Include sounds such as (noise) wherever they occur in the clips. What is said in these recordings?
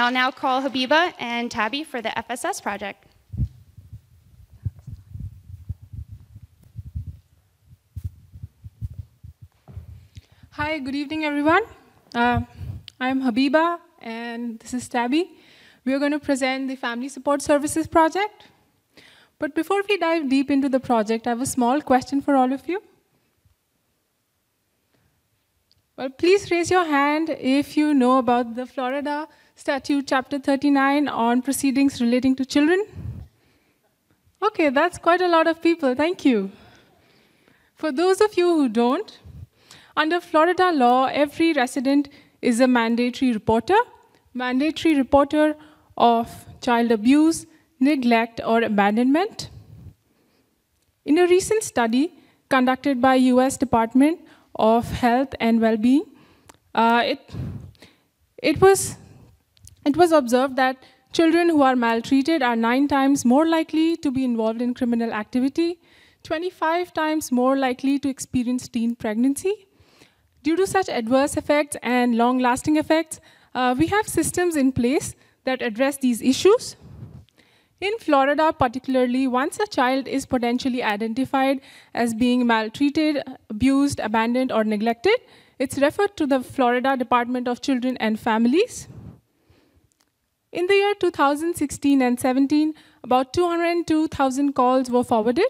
I'll now call Habeeba and Tabby for the FSS project. Hi, good evening, everyone. Uh, I'm Habeeba, and this is Tabby. We are going to present the Family Support Services project. But before we dive deep into the project, I have a small question for all of you. Well, please raise your hand if you know about the Florida Statute, Chapter 39 on proceedings relating to children. Okay, that's quite a lot of people. Thank you. For those of you who don't, under Florida law, every resident is a mandatory reporter, mandatory reporter of child abuse, neglect, or abandonment. In a recent study conducted by US Department of Health and Well-being, uh, it, it, was, it was observed that children who are maltreated are nine times more likely to be involved in criminal activity, 25 times more likely to experience teen pregnancy. Due to such adverse effects and long-lasting effects, uh, we have systems in place that address these issues. In Florida, particularly, once a child is potentially identified as being maltreated, abused, abandoned, or neglected, it's referred to the Florida Department of Children and Families. In the year 2016 and 17, about 202,000 calls were forwarded.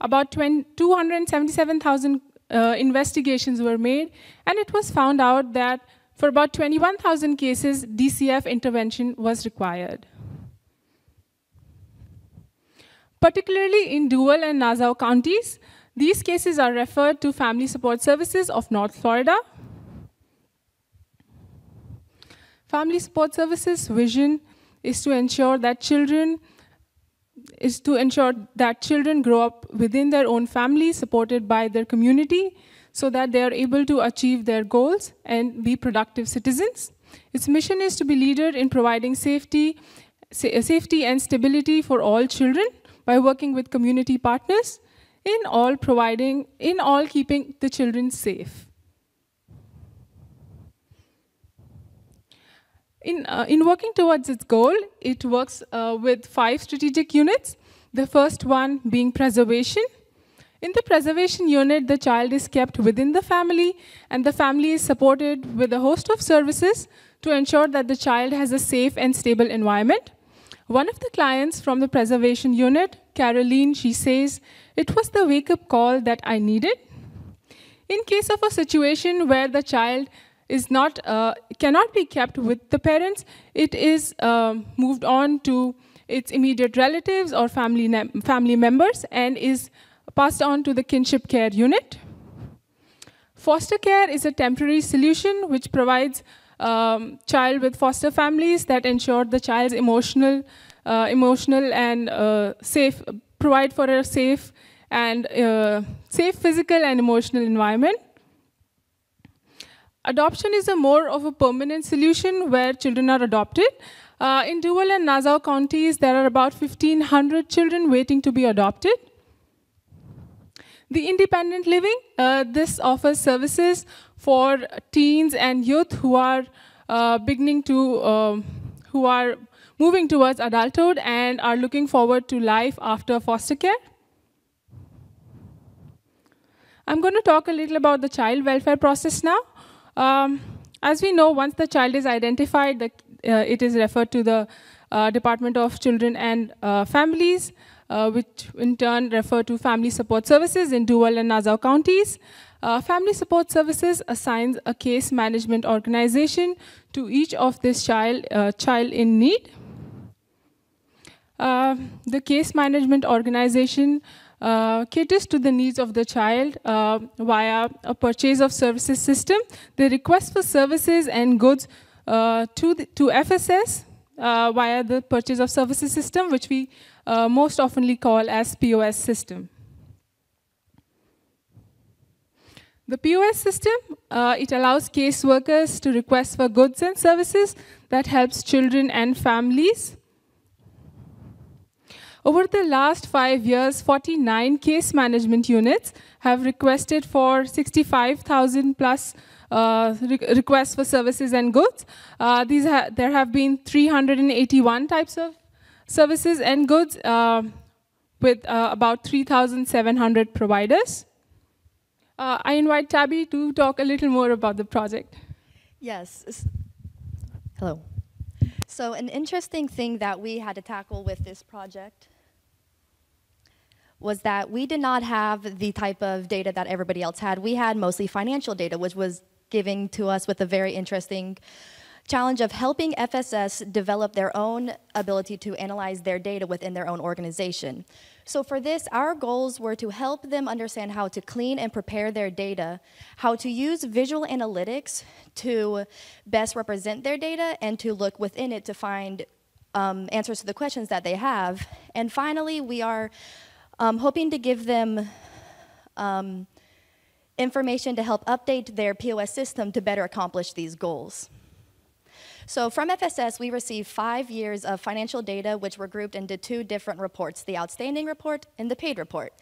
About 277,000 uh, investigations were made, and it was found out that for about 21,000 cases, DCF intervention was required. Particularly in Duval and Nassau counties, these cases are referred to Family Support Services of North Florida. Family Support Services vision is to ensure that children is to ensure that children grow up within their own family, supported by their community, so that they are able to achieve their goals and be productive citizens. Its mission is to be leader in providing safety, safety and stability for all children by working with community partners in all providing, in all keeping the children safe. In, uh, in working towards its goal, it works uh, with five strategic units. The first one being preservation. In the preservation unit, the child is kept within the family, and the family is supported with a host of services to ensure that the child has a safe and stable environment. One of the clients from the preservation unit, Caroline, she says, it was the wake-up call that I needed. In case of a situation where the child is not, uh, cannot be kept with the parents. It is uh, moved on to its immediate relatives or family, family members and is passed on to the kinship care unit. Foster care is a temporary solution which provides um, child with foster families that ensure the child's emotional, uh, emotional and uh, safe, provide for a safe and uh, safe physical and emotional environment. Adoption is a more of a permanent solution where children are adopted. Uh, in Duval and Nassau counties, there are about 1,500 children waiting to be adopted. The independent living, uh, this offers services for teens and youth who are uh, beginning to, um, who are moving towards adulthood and are looking forward to life after foster care. I'm going to talk a little about the child welfare process now. Um, as we know, once the child is identified, the, uh, it is referred to the uh, Department of Children and uh, Families, uh, which in turn refer to Family Support Services in Duval and Nassau counties. Uh, Family Support Services assigns a case management organization to each of this child, uh, child in need. the case management organization uh, caters to the needs of the child uh, via a purchase of services system. They request for services and goods uh, to, the, to FSS uh, via the purchase of services system, which we uh, most oftenly called as POS system. The POS system, uh, it allows caseworkers to request for goods and services that helps children and families over the last five years, 49 case management units have requested for 65,000 plus uh, re requests for services and goods. Uh, these ha there have been 381 types of services and goods uh, with uh, about 3,700 providers. Uh, I invite Tabby to talk a little more about the project. Yes. Hello. So an interesting thing that we had to tackle with this project was that we did not have the type of data that everybody else had. We had mostly financial data, which was giving to us with a very interesting challenge of helping FSS develop their own ability to analyze their data within their own organization. So for this, our goals were to help them understand how to clean and prepare their data, how to use visual analytics to best represent their data, and to look within it to find um, answers to the questions that they have. And finally, we are um, hoping to give them um, information to help update their POS system to better accomplish these goals. So from FSS, we received five years of financial data, which were grouped into two different reports, the outstanding report and the paid report.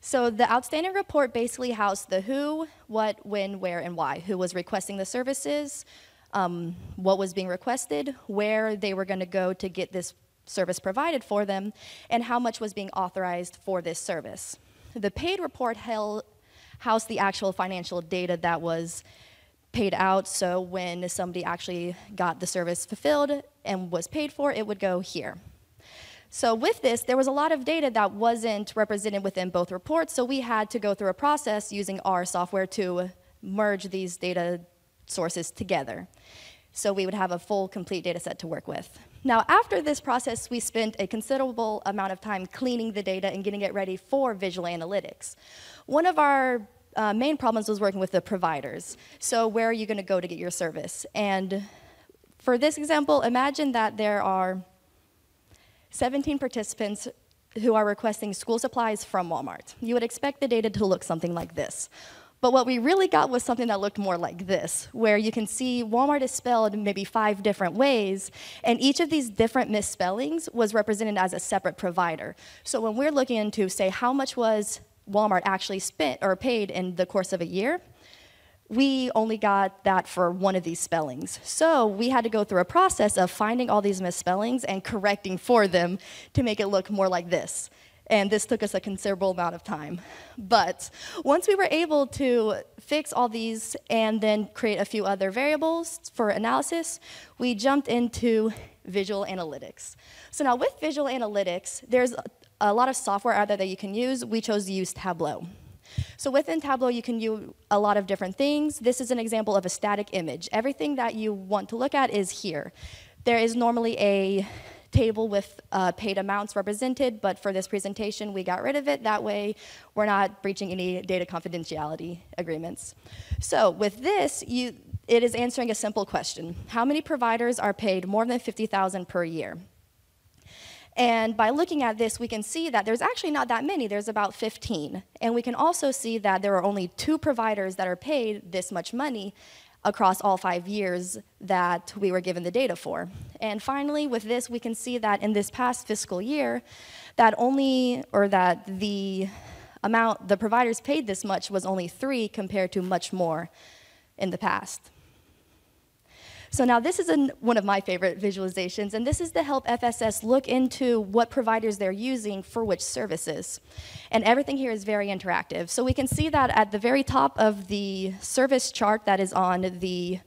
So the outstanding report basically housed the who, what, when, where, and why. Who was requesting the services, um, what was being requested, where they were going to go to get this service provided for them, and how much was being authorized for this service. The paid report held, housed the actual financial data that was paid out. So when somebody actually got the service fulfilled and was paid for, it would go here. So with this, there was a lot of data that wasn't represented within both reports, so we had to go through a process using our software to merge these data sources together. So we would have a full, complete data set to work with. Now, after this process, we spent a considerable amount of time cleaning the data and getting it ready for visual analytics. One of our uh, main problems was working with the providers. So where are you going to go to get your service? And for this example, imagine that there are 17 participants who are requesting school supplies from Walmart. You would expect the data to look something like this. But what we really got was something that looked more like this, where you can see Walmart is spelled maybe five different ways, and each of these different misspellings was represented as a separate provider. So when we're looking into, say, how much was Walmart actually spent or paid in the course of a year, we only got that for one of these spellings. So we had to go through a process of finding all these misspellings and correcting for them to make it look more like this. And this took us a considerable amount of time. But once we were able to fix all these and then create a few other variables for analysis, we jumped into visual analytics. So now with visual analytics, there's a lot of software out there that you can use. We chose to use Tableau. So within Tableau, you can do a lot of different things. This is an example of a static image. Everything that you want to look at is here. There is normally a table with uh, paid amounts represented, but for this presentation, we got rid of it. That way, we're not breaching any data confidentiality agreements. So with this, you, it is answering a simple question. How many providers are paid more than 50000 per year? And by looking at this, we can see that there's actually not that many. There's about 15. And we can also see that there are only two providers that are paid this much money across all five years that we were given the data for. And finally, with this, we can see that in this past fiscal year, that only, or that the amount the providers paid this much was only three compared to much more in the past. So now this is an, one of my favorite visualizations, and this is to help FSS look into what providers they're using for which services. And everything here is very interactive. So we can see that at the very top of the service chart that is on the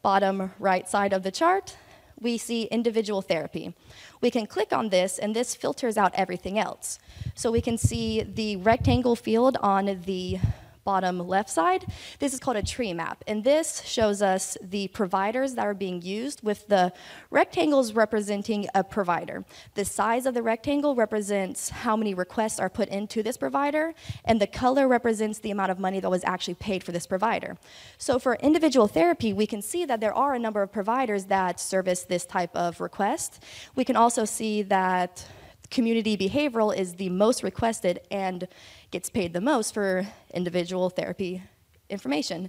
bottom right side of the chart, we see individual therapy. We can click on this, and this filters out everything else. So we can see the rectangle field on the bottom left side, this is called a tree map. And this shows us the providers that are being used with the rectangles representing a provider. The size of the rectangle represents how many requests are put into this provider, and the color represents the amount of money that was actually paid for this provider. So for individual therapy, we can see that there are a number of providers that service this type of request. We can also see that community behavioral is the most requested and gets paid the most for individual therapy information.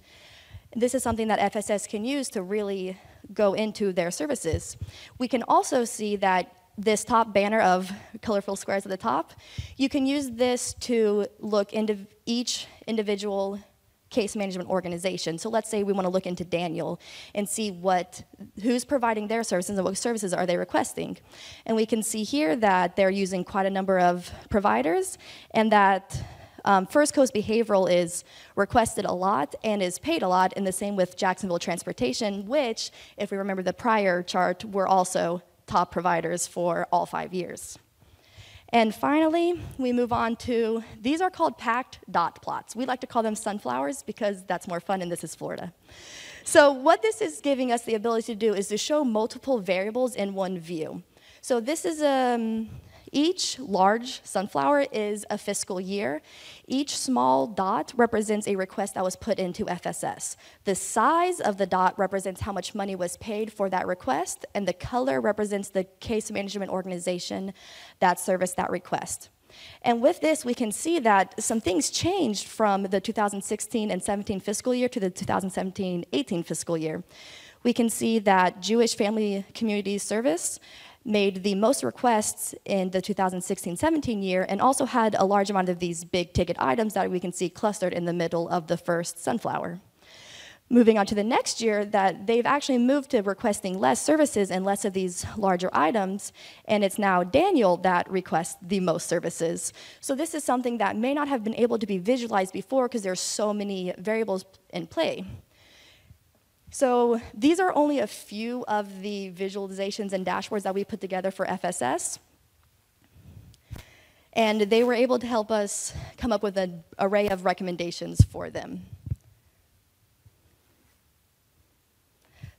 This is something that FSS can use to really go into their services. We can also see that this top banner of colorful squares at the top, you can use this to look into each individual case management organization. So let's say we want to look into Daniel and see what who's providing their services and what services are they requesting. And we can see here that they're using quite a number of providers and that um, First Coast Behavioral is requested a lot and is paid a lot, and the same with Jacksonville Transportation, which, if we remember the prior chart, were also top providers for all five years. And finally, we move on to these are called packed dot plots. We like to call them sunflowers because that's more fun, and this is Florida. So, what this is giving us the ability to do is to show multiple variables in one view. So, this is um, each large sunflower is a fiscal year. Each small dot represents a request that was put into FSS. The size of the dot represents how much money was paid for that request, and the color represents the case management organization that serviced that request. And with this, we can see that some things changed from the 2016 and 17 fiscal year to the 2017 18 fiscal year. We can see that Jewish Family Community Service made the most requests in the 2016-17 year and also had a large amount of these big ticket items that we can see clustered in the middle of the first sunflower. Moving on to the next year, that they've actually moved to requesting less services and less of these larger items, and it's now Daniel that requests the most services. So this is something that may not have been able to be visualized before because there's so many variables in play. So these are only a few of the visualizations and dashboards that we put together for FSS. And they were able to help us come up with an array of recommendations for them.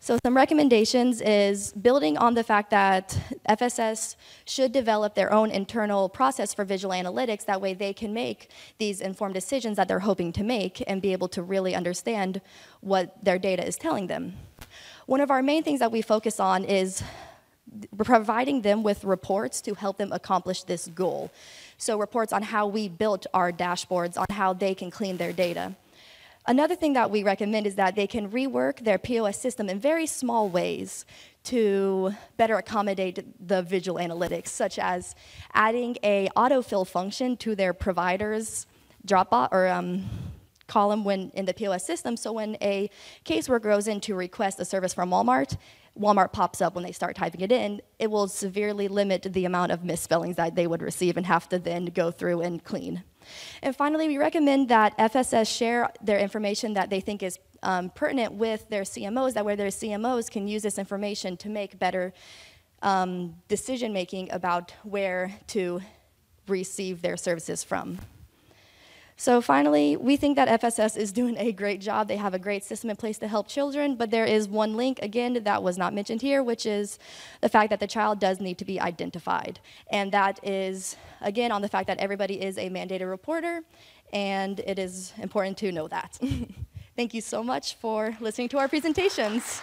So some recommendations is building on the fact that FSS should develop their own internal process for visual analytics. That way they can make these informed decisions that they're hoping to make and be able to really understand what their data is telling them. One of our main things that we focus on is providing them with reports to help them accomplish this goal. So reports on how we built our dashboards, on how they can clean their data. Another thing that we recommend is that they can rework their POS system in very small ways to better accommodate the visual analytics, such as adding a autofill function to their provider's Dropbox or um, column when in the POS system. So when a caseworker goes in to request a service from Walmart, Walmart pops up when they start typing it in. It will severely limit the amount of misspellings that they would receive and have to then go through and clean. And finally, we recommend that FSS share their information that they think is um, pertinent with their CMOs, that way their CMOs can use this information to make better um, decision making about where to receive their services from. So finally, we think that FSS is doing a great job. They have a great system in place to help children, but there is one link, again, that was not mentioned here, which is the fact that the child does need to be identified. And that is, again, on the fact that everybody is a mandated reporter, and it is important to know that. (laughs) Thank you so much for listening to our presentations.